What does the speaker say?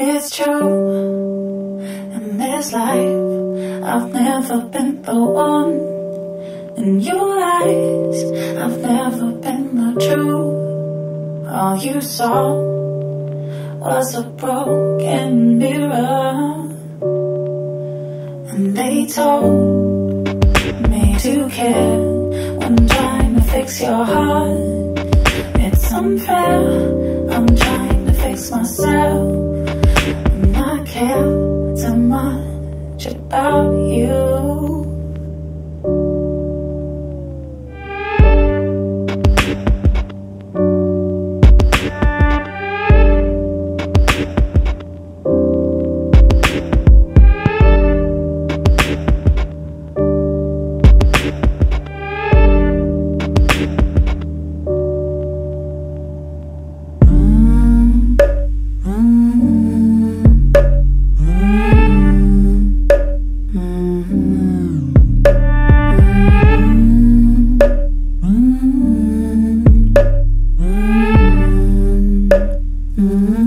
It's true. In this life, I've never been the one. In your eyes, I've never been the truth. All you saw was a broken mirror. And they told me to care when trying to fix your heart. It's unfair so much about you. Mm-hmm.